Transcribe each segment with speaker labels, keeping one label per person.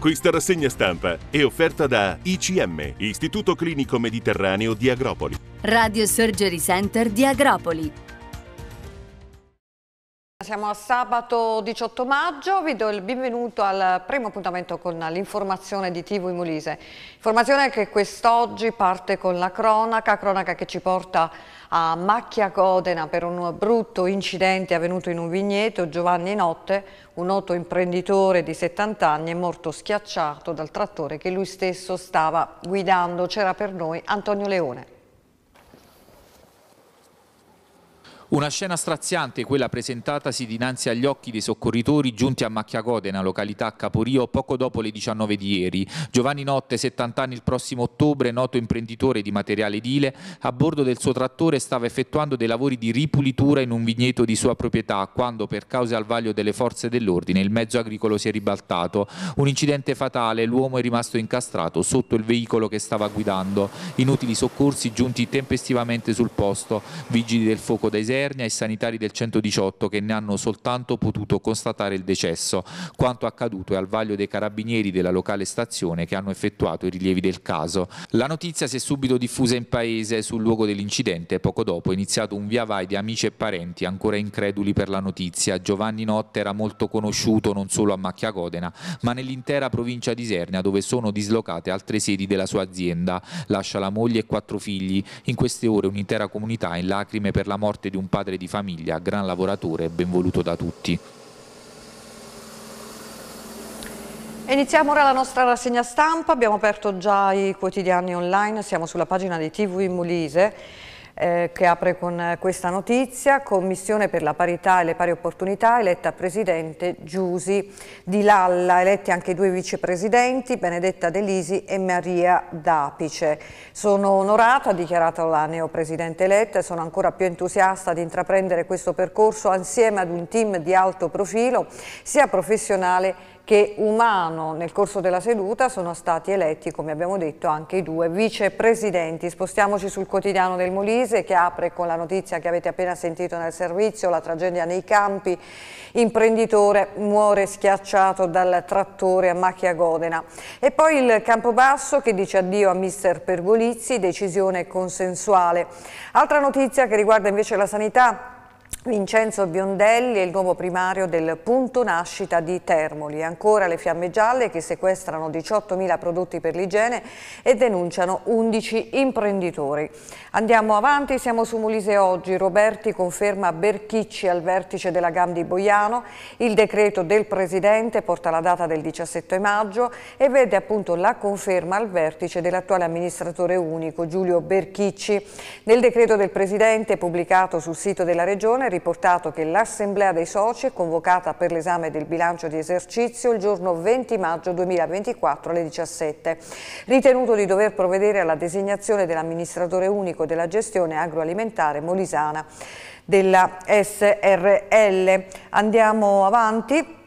Speaker 1: Questa rassegna stampa è offerta da ICM, Istituto Clinico Mediterraneo di Agropoli.
Speaker 2: Radio Surgery Center di Agropoli.
Speaker 3: Siamo a sabato 18 maggio, vi do il benvenuto al primo appuntamento con l'informazione di TV Molise. Informazione che quest'oggi parte con la cronaca, cronaca che ci porta a Macchia Codena per un brutto incidente avvenuto in un vigneto. Giovanni Notte, un noto imprenditore di 70 anni, è morto schiacciato dal trattore che lui stesso stava guidando. C'era per noi Antonio Leone.
Speaker 4: Una scena straziante quella presentatasi dinanzi agli occhi dei soccorritori giunti a Macchiacodena, località Caporio, poco dopo le 19 di ieri. Giovanni Notte, 70 anni il prossimo ottobre, noto imprenditore di materiale edile, a bordo del suo trattore stava effettuando dei lavori di ripulitura in un vigneto di sua proprietà, quando per cause al vaglio delle forze dell'ordine il mezzo agricolo si è ribaltato. Un incidente fatale, l'uomo è rimasto incastrato sotto il veicolo che stava guidando. Inutili soccorsi giunti tempestivamente sul posto, vigili del fuoco da esercito Isernia e sanitari del 118 che ne hanno soltanto potuto constatare il decesso. Quanto accaduto è al vaglio dei carabinieri della locale stazione che hanno effettuato i rilievi del caso. La notizia si è subito diffusa in paese sul luogo dell'incidente e poco dopo è iniziato un via vai di amici e parenti ancora increduli per la notizia. Giovanni Notte era molto conosciuto non solo a Macchiacodena ma nell'intera provincia di Isernia dove sono dislocate altre sedi della sua azienda. Lascia la moglie e quattro figli. In queste ore un'intera comunità in lacrime per la morte di un padre di famiglia, gran lavoratore e ben voluto da tutti.
Speaker 3: Iniziamo ora la nostra rassegna stampa, abbiamo aperto già i quotidiani online, siamo sulla pagina di TV Molise eh, che apre con questa notizia, Commissione per la parità e le pari opportunità, eletta Presidente Giusi di Lalla, eletti anche due vicepresidenti, Benedetta De Lisi e Maria D'Apice. Sono onorata, ha dichiarato la neopresidente eletta, e sono ancora più entusiasta di intraprendere questo percorso assieme ad un team di alto profilo, sia professionale che umano. Nel corso della seduta sono stati eletti, come abbiamo detto, anche i due vicepresidenti. Spostiamoci sul quotidiano del Molise che apre con la notizia che avete appena sentito nel servizio, la tragedia nei campi. Imprenditore muore schiacciato dal trattore a Macchia Godena. E poi il Campobasso che dice addio a mister Pergolizzi, decisione consensuale. Altra notizia che riguarda invece la sanità, Vincenzo Biondelli è il nuovo primario del punto nascita di Termoli. Ancora le fiamme gialle che sequestrano 18.000 prodotti per l'igiene e denunciano 11 imprenditori. Andiamo avanti, siamo su Molise oggi. Roberti conferma Berchicci al vertice della GAM di Boiano. Il decreto del Presidente porta la data del 17 maggio e vede appunto la conferma al vertice dell'attuale amministratore unico Giulio Berchicci. Nel decreto del Presidente pubblicato sul sito della Regione riportato che l'Assemblea dei Soci è convocata per l'esame del bilancio di esercizio il giorno 20 maggio 2024 alle 17. Ritenuto di dover provvedere alla designazione dell'amministratore unico della gestione agroalimentare molisana della SRL. Andiamo avanti.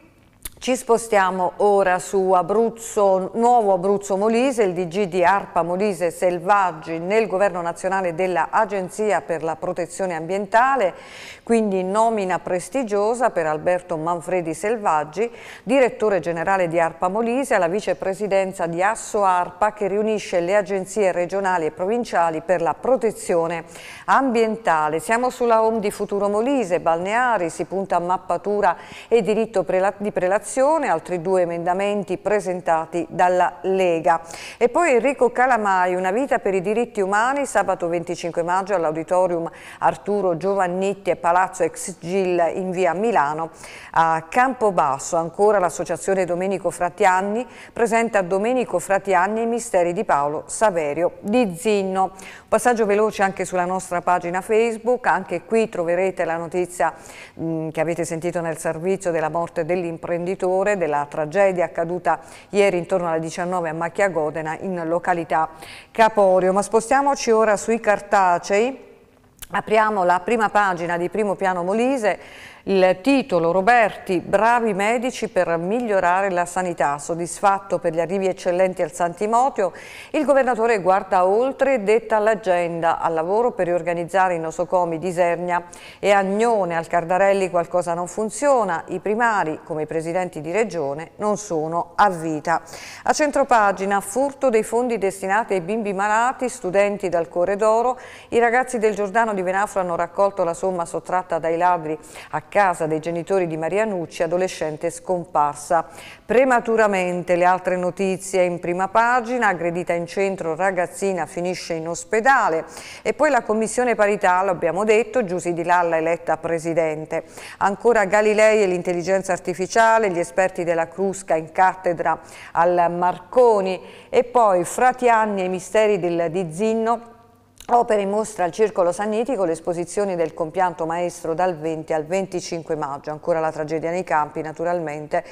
Speaker 3: Ci spostiamo ora su Abruzzo, nuovo Abruzzo Molise, il DG di ARPA Molise Selvaggi nel governo nazionale dell'Agenzia per la protezione ambientale, quindi nomina prestigiosa per Alberto Manfredi Selvaggi, direttore generale di ARPA Molise, alla vicepresidenza di Asso ARPA che riunisce le agenzie regionali e provinciali per la protezione ambientale. Siamo sulla home di Futuro Molise, balneari, si punta a mappatura e diritto di prelazione approvazione, altri due emendamenti presentati dalla Lega. E poi Enrico Calamai, Una vita per i diritti umani, sabato 25 maggio all'Auditorium Arturo Giovannitti e Palazzo Ex Gil in via Milano a Campobasso. Ancora l'associazione Domenico Fratianni presenta Domenico Fratianni e i misteri di Paolo Saverio di Zinno. Passaggio veloce anche sulla nostra pagina Facebook, anche qui troverete la notizia mh, che avete sentito nel servizio della morte dell'imprenditore della tragedia accaduta ieri intorno alle 19 a Macchia Godena in località Caporio. Ma spostiamoci ora sui cartacei. Apriamo la prima pagina di Primo Piano Molise Il titolo Roberti, bravi medici per migliorare la sanità, soddisfatto per gli arrivi eccellenti al Santimotio, il governatore guarda oltre e detta l'agenda. Al lavoro per riorganizzare i nosocomi di Isernia. E Agnone al Cardarelli qualcosa non funziona, i primari come i presidenti di regione non sono a vita. A centropagina furto dei fondi destinati ai bimbi malati, studenti dal Cuore d'Oro, i ragazzi del Giordano di Venafro hanno raccolto la somma sottratta dai ladri a casa dei genitori di Maria Nucci, adolescente scomparsa. Prematuramente le altre notizie in prima pagina, aggredita in centro, ragazzina finisce in ospedale e poi la commissione parità, lo abbiamo detto, Giusy Di Lalla eletta presidente. Ancora Galilei e l'intelligenza artificiale, gli esperti della Crusca in cattedra al Marconi e poi Fratianni e i misteri del, di Zinno Opera in mostra al Circolo Sannitico l'esposizione del compianto maestro dal 20 al 25 maggio, ancora la tragedia nei campi naturalmente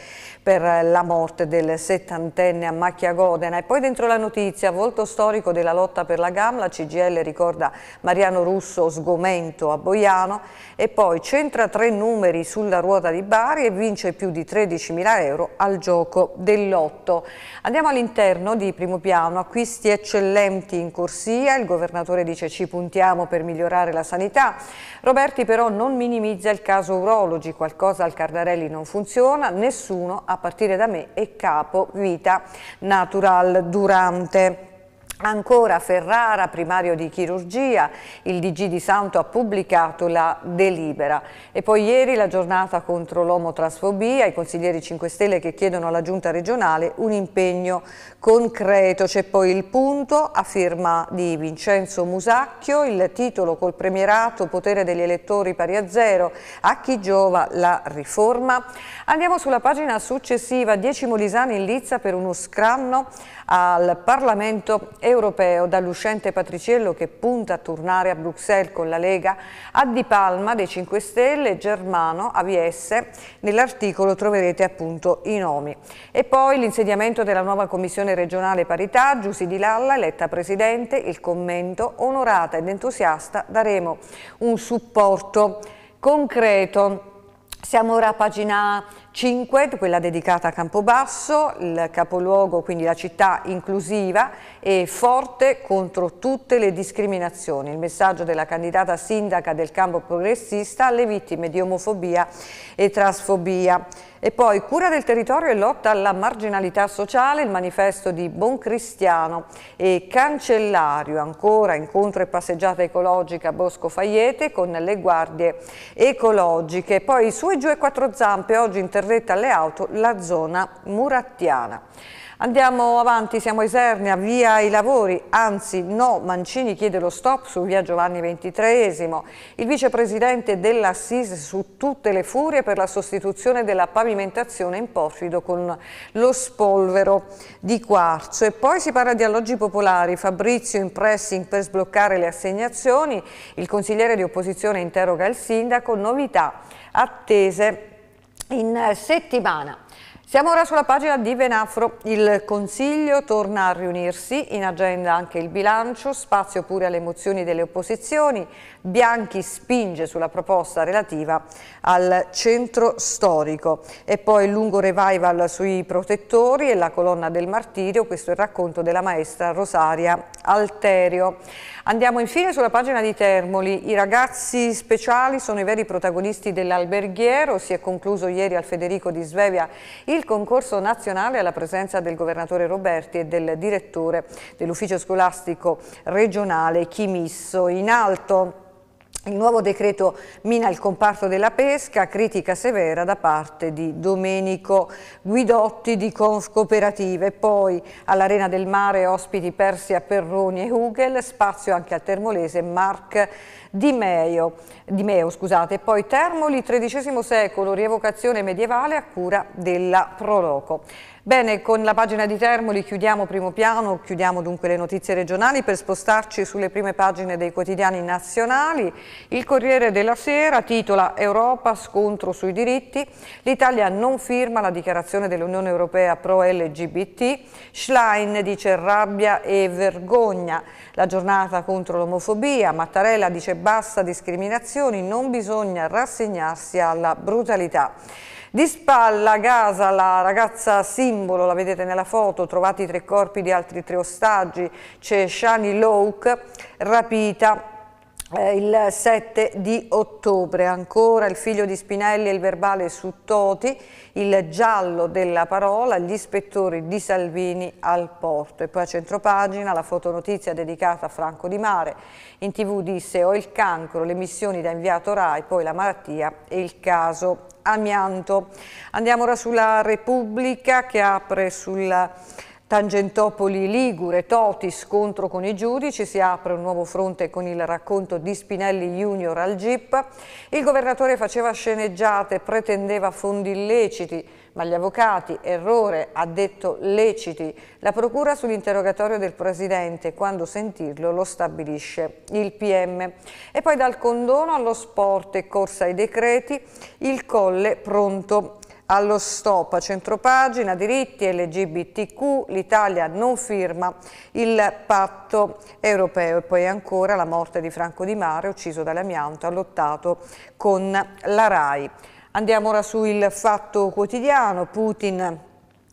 Speaker 3: per la morte del settantenne a Macchia Godena e poi dentro la notizia, volto storico della lotta per la GAM, la CGL ricorda Mariano Russo sgomento a Boiano. E poi centra tre numeri sulla ruota di Bari e vince più di 13.000 euro al gioco dell'otto. Andiamo all'interno di primo piano, acquisti eccellenti in corsia, il governatore direttore dice ci puntiamo per migliorare la sanità. Roberti però non minimizza il caso urologi, qualcosa al Cardarelli non funziona, nessuno a partire da me è capo vita natural durante. Ancora Ferrara, primario di chirurgia, il DG di Santo ha pubblicato la delibera. E poi ieri la giornata contro l'omotrasfobia, i consiglieri 5 Stelle che chiedono alla giunta regionale un impegno concreto. C'è poi il punto a firma di Vincenzo Musacchio, il titolo col premierato, potere degli elettori pari a zero, a chi giova la riforma. Andiamo sulla pagina successiva, 10 Molisani in Lizza per uno scranno al Parlamento europeo dall'uscente Patriciello che punta a tornare a Bruxelles con la Lega a Di Palma dei 5 Stelle, Germano, AVS, nell'articolo troverete appunto i nomi. E poi l'insediamento della nuova Commissione regionale parità, Giussi Di Lalla, eletta Presidente, il commento, onorata ed entusiasta, daremo un supporto concreto. Siamo ora a pagina 5, quella dedicata a Campobasso, il capoluogo, quindi la città inclusiva e forte contro tutte le discriminazioni. Il messaggio della candidata sindaca del campo progressista alle vittime di omofobia e trasfobia. E poi cura del territorio e lotta alla marginalità sociale, il manifesto di Boncristiano e Cancellario, ancora incontro e passeggiata ecologica a Bosco Faiete con le guardie ecologiche. Poi su e giù e quattro zampe, oggi interdetta alle auto la zona murattiana. Andiamo avanti, siamo a Isernia, via i lavori, anzi no, Mancini chiede lo stop su via Giovanni XXIII, il vicepresidente della SIS su tutte le furie per la sostituzione della pavimentazione in porfido con lo spolvero di quarzo. E poi si parla di alloggi popolari, Fabrizio in pressing per sbloccare le assegnazioni, il consigliere di opposizione interroga il sindaco, novità attese in settimana. Siamo ora sulla pagina di Venafro, il Consiglio torna a riunirsi, in agenda anche il bilancio, spazio pure alle mozioni delle opposizioni, Bianchi spinge sulla proposta relativa al centro storico. E poi il lungo revival sui protettori e la colonna del martirio, questo è il racconto della maestra Rosaria Alterio. Andiamo infine sulla pagina di Termoli, i ragazzi speciali sono i veri protagonisti dell'alberghiero, si è concluso ieri al Federico di Svevia il concorso nazionale alla presenza del governatore Roberti e del direttore dell'ufficio scolastico regionale Chimisso. In alto il nuovo decreto mina il comparto della pesca, critica severa da parte di Domenico Guidotti di Conf Cooperative. Poi all'Arena del Mare ospiti Persia, Perroni e Hugel, spazio anche al termolese Marc Di Meo. Di Meo scusate. Poi Termoli, XIII secolo, rievocazione medievale a cura della Proloco. Bene, con la pagina di Termoli chiudiamo primo piano, chiudiamo dunque le notizie regionali per spostarci sulle prime pagine dei quotidiani nazionali. Il Corriere della Sera titola Europa scontro sui diritti, l'Italia non firma la dichiarazione dell'Unione Europea pro LGBT, Schlein dice rabbia e vergogna, la giornata contro l'omofobia, Mattarella dice basta discriminazioni, non bisogna rassegnarsi alla brutalità. Di spalla Gaza la ragazza simbolo, la vedete nella foto, trovati tre corpi di altri tre ostaggi, c'è Shani Louk, rapita eh, il 7 di ottobre. Ancora il figlio di Spinelli e il verbale su Toti, il giallo della parola, gli ispettori di Salvini al porto. E poi a centropagina la fotonotizia dedicata a Franco Di Mare. In tv disse ho il cancro, le missioni da inviato RAI, poi la malattia e il caso amianto. Andiamo ora sulla Repubblica che apre sulla Tangentopoli Ligure, Toti, scontro con i giudici, si apre un nuovo fronte con il racconto di Spinelli Junior al GIP. Il governatore faceva sceneggiate, pretendeva fondi illeciti, ma gli avvocati, errore, ha detto leciti. La procura sull'interrogatorio del Presidente, quando sentirlo lo stabilisce il PM. E poi dal condono allo sport e corsa ai decreti, il colle pronto allo stop centropagina, diritti LGBTQ, l'Italia non firma il patto europeo. E poi ancora la morte di Franco Di Mare, ucciso dall'amianto, ha lottato con la RAI. Andiamo ora sul fatto quotidiano, Putin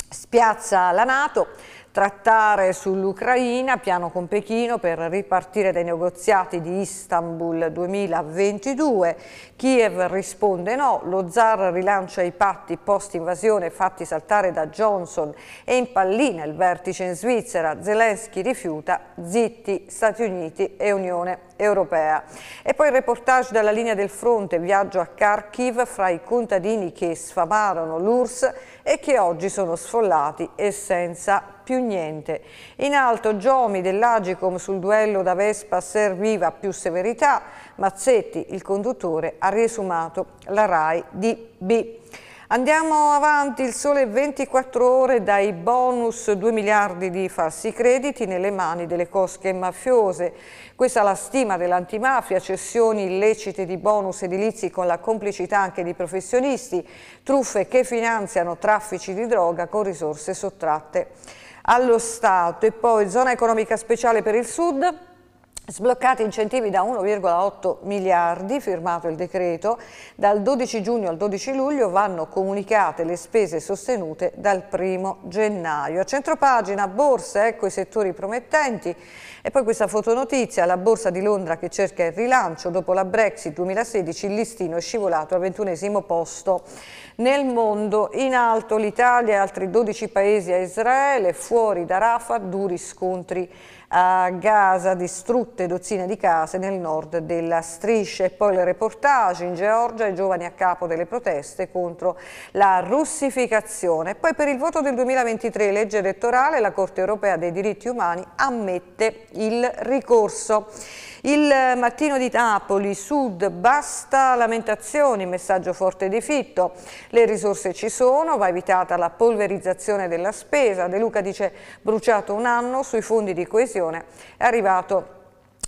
Speaker 3: spiazza la Nato, trattare sull'Ucraina, piano con Pechino per ripartire dai negoziati di Istanbul 2022. Kiev risponde no, lo zar rilancia i patti post-invasione fatti saltare da Johnson e impallina il vertice in Svizzera. Zelensky rifiuta, zitti Stati Uniti e Unione Europea. E poi il reportage dalla linea del fronte, viaggio a Kharkiv fra i contadini che sfamarono l'URSS e che oggi sono sfollati e senza più niente. In alto Giomi dell'Agicom sul duello da Vespa serviva più severità, Mazzetti, il conduttore, ha riesumato la RAI di B. Andiamo avanti, il sole 24 ore dai bonus 2 miliardi di falsi crediti nelle mani delle cosche mafiose. Questa è la stima dell'antimafia, cessioni illecite di bonus edilizi con la complicità anche di professionisti, truffe che finanziano traffici di droga con risorse sottratte allo Stato. E poi zona economica speciale per il Sud, Sbloccati incentivi da 1,8 miliardi, firmato il decreto, dal 12 giugno al 12 luglio vanno comunicate le spese sostenute dal 1 gennaio. A centropagina, borsa, ecco i settori promettenti e poi questa fotonotizia, la borsa di Londra che cerca il rilancio dopo la Brexit 2016, il listino è scivolato al ventunesimo posto nel mondo. In alto l'Italia e altri 12 paesi a Israele, fuori da Rafah, duri scontri a Gaza, distrutte dozzine di case nel nord della striscia e poi il reportage in Georgia, i giovani a capo delle proteste contro la russificazione. Poi per il voto del 2023 legge elettorale la Corte europea dei diritti umani ammette il ricorso. Il mattino di Napoli, Sud, basta lamentazioni, messaggio forte di Fitto, le risorse ci sono, va evitata la polverizzazione della spesa, De Luca dice bruciato un anno sui fondi di coesione, è arrivato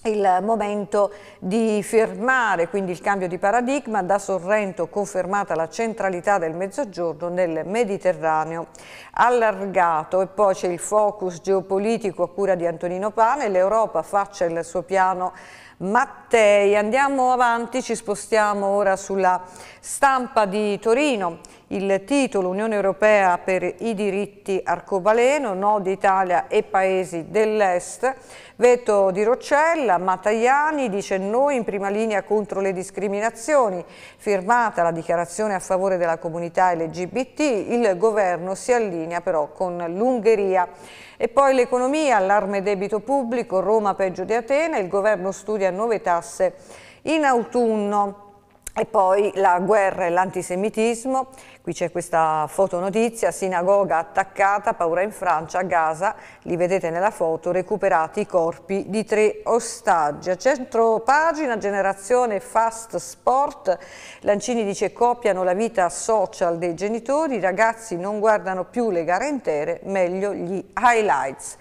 Speaker 3: il momento di firmare quindi il cambio di paradigma, da Sorrento confermata la centralità del Mezzogiorno nel Mediterraneo allargato e poi c'è il focus geopolitico a cura di Antonino Pane, l'Europa faccia il suo piano Mattei. Andiamo avanti, ci spostiamo ora sulla stampa di Torino. Il titolo Unione Europea per i diritti arcobaleno, no d'Italia e paesi dell'Est. Veto di Roccella, Mattajani dice noi in prima linea contro le discriminazioni. Firmata la dichiarazione a favore della comunità LGBT, il governo si allinea però con l'Ungheria. E poi l'economia, allarme debito pubblico, Roma peggio di Atene, il governo studia nuove tasse in autunno. E poi la guerra e l'antisemitismo, qui c'è questa fotonotizia, sinagoga attaccata, paura in Francia, a Gaza, li vedete nella foto, recuperati i corpi di tre ostaggi. A centro pagina, generazione fast sport, Lancini dice copiano la vita social dei genitori, i ragazzi non guardano più le gare intere, meglio gli highlights.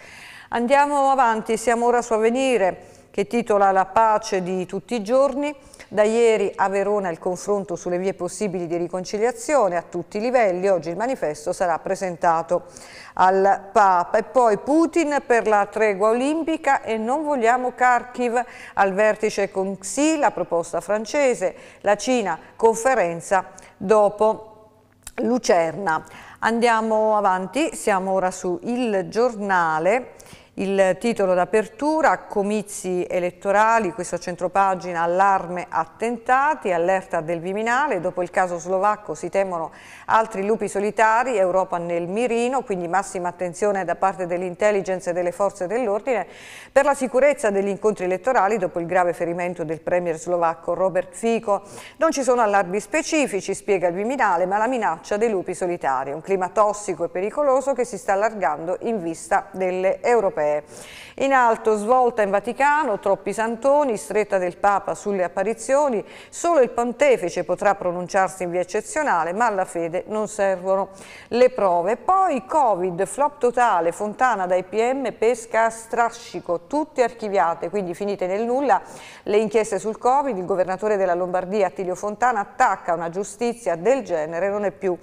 Speaker 3: Andiamo avanti, siamo ora su Avvenire che titola La pace di tutti i giorni. Da ieri a Verona il confronto sulle vie possibili di riconciliazione a tutti i livelli. Oggi il manifesto sarà presentato al Papa. E poi Putin per la tregua olimpica e non vogliamo Kharkiv al vertice con Xi, la proposta francese. La Cina, conferenza dopo Lucerna. Andiamo avanti, siamo ora su Il Giornale. Il titolo d'apertura, comizi elettorali, questo centropagina, allarme attentati, allerta del Viminale, dopo il caso slovacco si temono altri lupi solitari, Europa nel mirino, quindi massima attenzione da parte dell'intelligence e delle forze dell'ordine per la sicurezza degli incontri elettorali dopo il grave ferimento del premier slovacco Robert Fico. Non ci sono allarmi specifici, spiega il Viminale, ma la minaccia dei lupi solitari, un clima tossico e pericoloso che si sta allargando in vista delle europee europee. In alto svolta in Vaticano, troppi santoni, stretta del Papa sulle apparizioni, solo il pontefice potrà pronunciarsi in via eccezionale, ma alla fede non servono le prove. Poi Covid, flop totale, Fontana dai PM, pesca a strascico, tutte archiviate, quindi finite nel nulla le inchieste sul Covid, il governatore della Lombardia Attilio Fontana attacca una giustizia del genere, non è più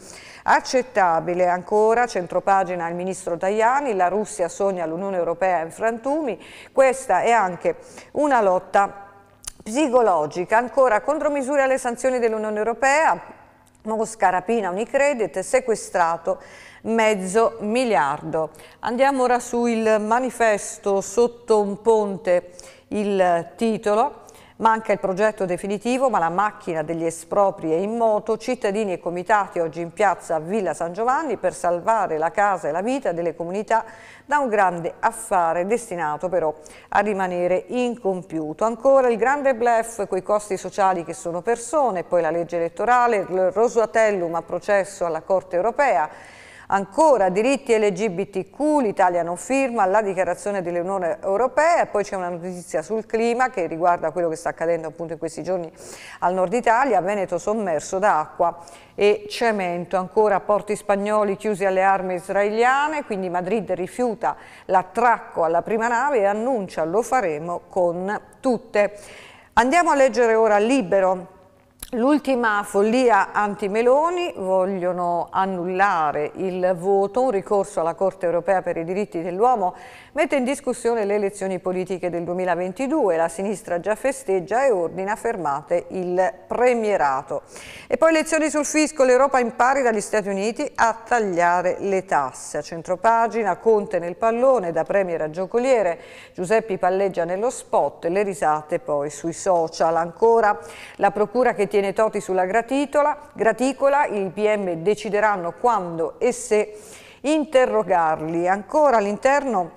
Speaker 3: accettabile. Ancora, centropagina il ministro Tajani, la Russia sogna l'Unione Europea in frantumi, questa è anche una lotta psicologica, ancora contromisure alle sanzioni dell'Unione Europea, Mosca rapina Unicredit, sequestrato mezzo miliardo. Andiamo ora sul manifesto sotto un ponte il titolo. Manca il progetto definitivo, ma la macchina degli espropri è in moto. Cittadini e comitati oggi in piazza a Villa San Giovanni per salvare la casa e la vita delle comunità da un grande affare destinato però a rimanere incompiuto. Ancora il grande bluff coi costi sociali che sono persone, poi la legge elettorale, il Rosatellum a processo alla Corte europea, Ancora diritti LGBTQ, l'Italia non firma la dichiarazione dell'Unione Europea e poi c'è una notizia sul clima che riguarda quello che sta accadendo appunto in questi giorni al nord Italia, Veneto sommerso da acqua e cemento. Ancora porti spagnoli chiusi alle armi israeliane, quindi Madrid rifiuta l'attracco alla prima nave e annuncia lo faremo con tutte. Andiamo a leggere ora Libero L'ultima follia anti-Meloni vogliono annullare il voto, un ricorso alla Corte europea per i diritti dell'uomo mette in discussione le elezioni politiche del 2022, la sinistra già festeggia e ordina fermate il premierato. E poi lezioni sul fisco, l'Europa impari dagli Stati Uniti a tagliare le tasse. A centropagina, Conte nel pallone, da premier a giocoliere, Giuseppe palleggia nello spot, le risate poi sui social. Ancora la procura che tiene tiene Toti sulla graticola, il PM decideranno quando e se interrogarli. Ancora all'interno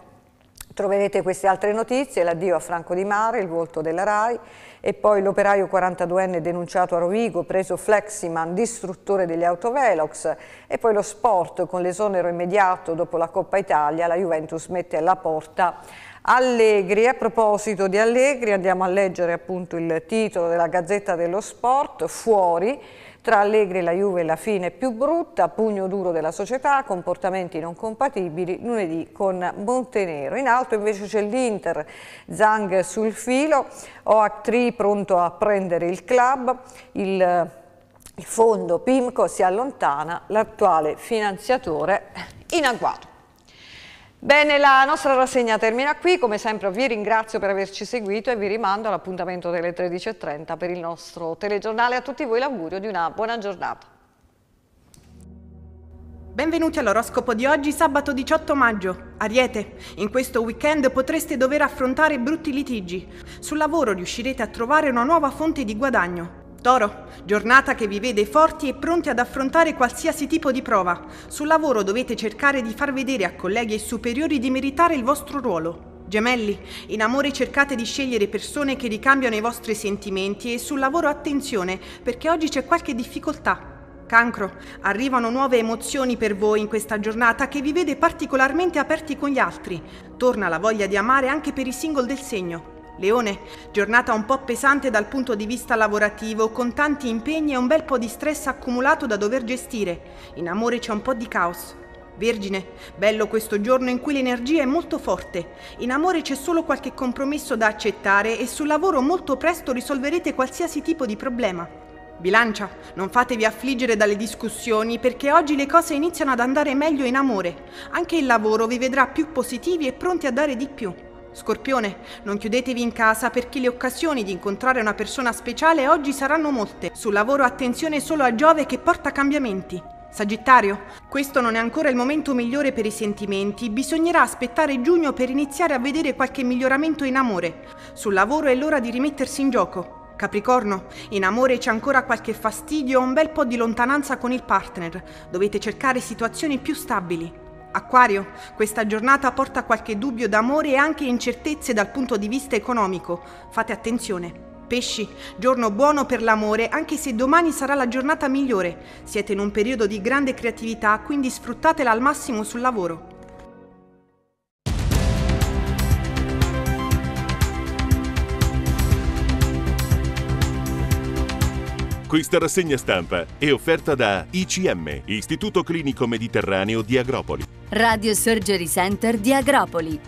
Speaker 3: troverete queste altre notizie, l'addio a Franco Di Mare, il volto della RAI e poi l'operaio 42enne denunciato a Rovigo, preso Fleximan, distruttore degli autovelox e poi lo sport con l'esonero immediato dopo la Coppa Italia, la Juventus mette alla porta Allegri, a proposito di Allegri andiamo a leggere appunto il titolo della Gazzetta dello Sport, Fuori, tra Allegri e la Juve la fine più brutta, pugno duro della società, comportamenti non compatibili, lunedì con Montenero. In alto invece c'è l'Inter, Zang sul filo, Oactri pronto a prendere il club, il fondo Pimco si allontana, l'attuale finanziatore in agguato. Bene, la nostra rassegna termina qui, come sempre vi ringrazio per averci seguito e vi rimando all'appuntamento delle 13.30 per il nostro telegiornale. A tutti voi l'augurio di una buona giornata.
Speaker 5: Benvenuti all'oroscopo di oggi, sabato 18 maggio. Ariete, in questo weekend potreste dover affrontare brutti litigi. Sul lavoro riuscirete a trovare una nuova fonte di guadagno. Toro, giornata che vi vede forti e pronti ad affrontare qualsiasi tipo di prova. Sul lavoro dovete cercare di far vedere a colleghi e superiori di meritare il vostro ruolo. Gemelli, in amore cercate di scegliere persone che ricambiano i vostri sentimenti e sul lavoro attenzione perché oggi c'è qualche difficoltà. Cancro, arrivano nuove emozioni per voi in questa giornata che vi vede particolarmente aperti con gli altri. Torna la voglia di amare anche per i single del segno. Leone, giornata un po' pesante dal punto di vista lavorativo, con tanti impegni e un bel po' di stress accumulato da dover gestire. In amore c'è un po' di caos. Vergine, bello questo giorno in cui l'energia è molto forte. In amore c'è solo qualche compromesso da accettare e sul lavoro molto presto risolverete qualsiasi tipo di problema. Bilancia, non fatevi affliggere dalle discussioni perché oggi le cose iniziano ad andare meglio in amore. Anche il lavoro vi vedrà più positivi e pronti a dare di più. Scorpione, non chiudetevi in casa perché le occasioni di incontrare una persona speciale oggi saranno molte. Sul lavoro attenzione solo a Giove che porta cambiamenti. Sagittario, questo non è ancora il momento migliore per i sentimenti, bisognerà aspettare giugno per iniziare a vedere qualche miglioramento in amore. Sul lavoro è l'ora di rimettersi in gioco. Capricorno, in amore c'è ancora qualche fastidio o un bel po' di lontananza con il partner. Dovete cercare situazioni più stabili. Acquario, questa giornata porta qualche dubbio d'amore e anche incertezze dal punto di vista economico. Fate attenzione. Pesci, giorno buono per l'amore, anche se domani sarà la giornata migliore. Siete in un periodo di grande creatività, quindi sfruttatela al massimo sul lavoro.
Speaker 1: Questa rassegna stampa è offerta da ICM, Istituto Clinico Mediterraneo di Agropoli.
Speaker 2: Radio Surgery Center di Agropoli.